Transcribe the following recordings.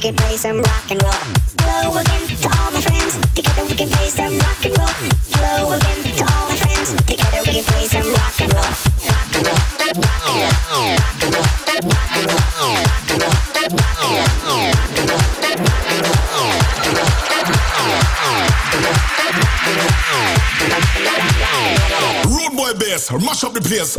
We can play some rock and roll. Hello again to all my friends. Together we can play some rock and roll. Hello again to all my friends. Together we can play some rock and roll. Rock and roll. Rock and roll. Rock and roll. Rock and roll. Rock and roll. Rock and roll. Road boy bass, mash up the place.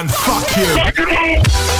And fuck you.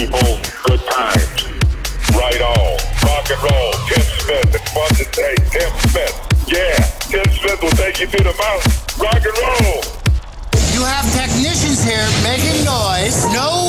people, good times. Right on. Rock and roll. Tim Smith. It's fun to say. Tim Smith. Yeah. Tim Smith will take you to the mountain. Rock and roll. You have technicians here making noise. No